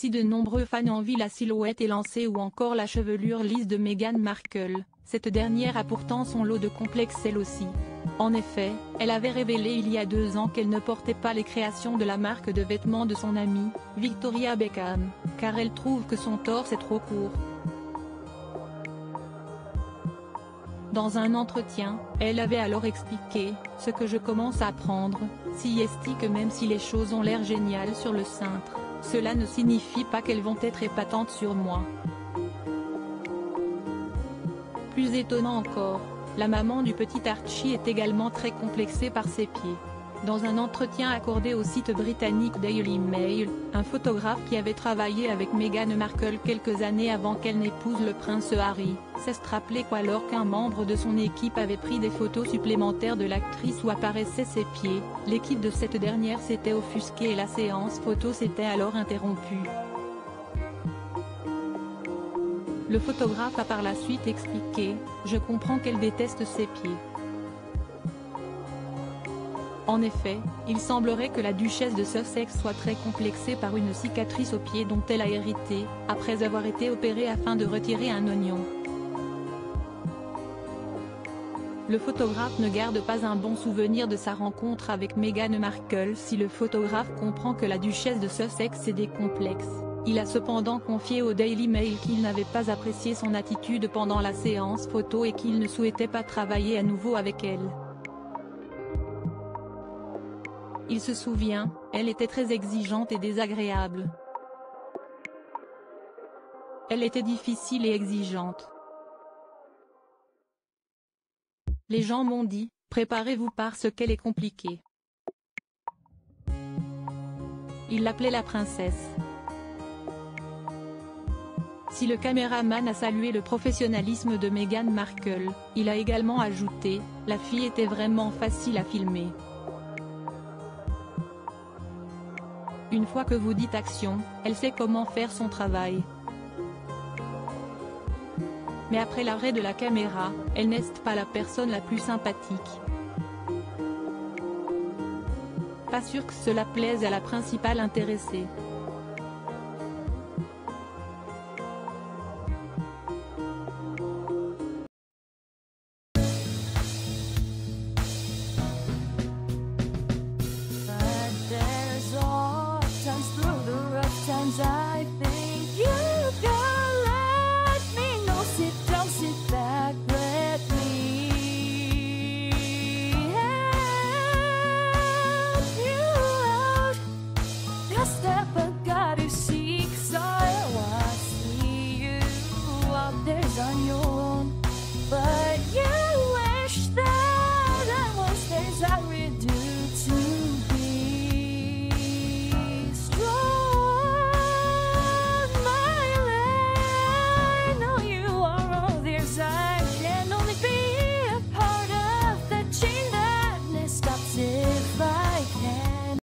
Si de nombreux fans envient la silhouette élancée ou encore la chevelure lisse de Meghan Markle, cette dernière a pourtant son lot de complexes elle aussi. En effet, elle avait révélé il y a deux ans qu'elle ne portait pas les créations de la marque de vêtements de son amie, Victoria Beckham, car elle trouve que son torse est trop court. Dans un entretien, elle avait alors expliqué « Ce que je commence à apprendre, si esti que même si les choses ont l'air géniales sur le cintre, cela ne signifie pas qu'elles vont être épatantes sur moi. Plus étonnant encore, la maman du petit Archie est également très complexée par ses pieds. Dans un entretien accordé au site britannique Daily Mail, un photographe qui avait travaillé avec Meghan Markle quelques années avant qu'elle n'épouse le prince Harry, s'est rappelé qu'alors qu'un membre de son équipe avait pris des photos supplémentaires de l'actrice où apparaissaient ses pieds, l'équipe de cette dernière s'était offusquée et la séance photo s'était alors interrompue. Le photographe a par la suite expliqué « Je comprends qu'elle déteste ses pieds. En effet, il semblerait que la duchesse de Sussex soit très complexée par une cicatrice au pied dont elle a hérité, après avoir été opérée afin de retirer un oignon. Le photographe ne garde pas un bon souvenir de sa rencontre avec Meghan Markle si le photographe comprend que la duchesse de Sussex est des complexes. Il a cependant confié au Daily Mail qu'il n'avait pas apprécié son attitude pendant la séance photo et qu'il ne souhaitait pas travailler à nouveau avec elle. Il se souvient, elle était très exigeante et désagréable. Elle était difficile et exigeante. Les gens m'ont dit, préparez-vous parce qu'elle est compliquée. Il l'appelait la princesse. Si le caméraman a salué le professionnalisme de Meghan Markle, il a également ajouté, la fille était vraiment facile à filmer. Une fois que vous dites action, elle sait comment faire son travail. Mais après l'arrêt de la caméra, elle n'est pas la personne la plus sympathique. Pas sûr que cela plaise à la principale intéressée.